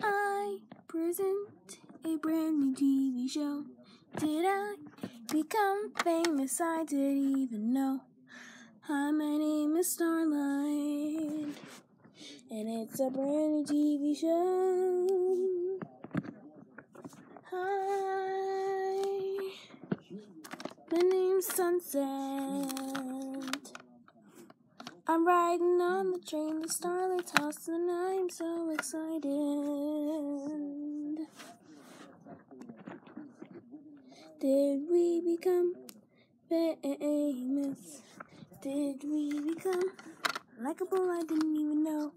I present a brand new TV show. Did I become famous? I didn't even know. Hi, my name is and it's a brand new TV show. Hi, my name's Sunset. I'm riding on the train, the starlight toss, and I'm so excited. Did we become famous? Did we become likable? I didn't even know.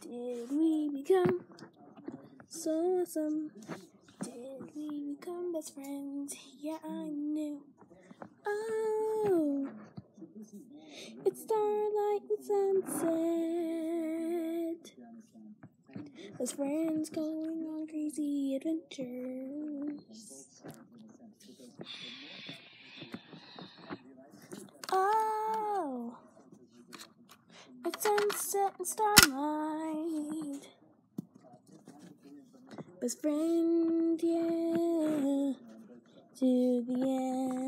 Did we become so awesome? Did we become best friends? Yeah, I knew. Oh. It's starlight and sunset. Best friends going on crazy adventures. Oh, it's sunset and starlight best friend, yeah, to the end.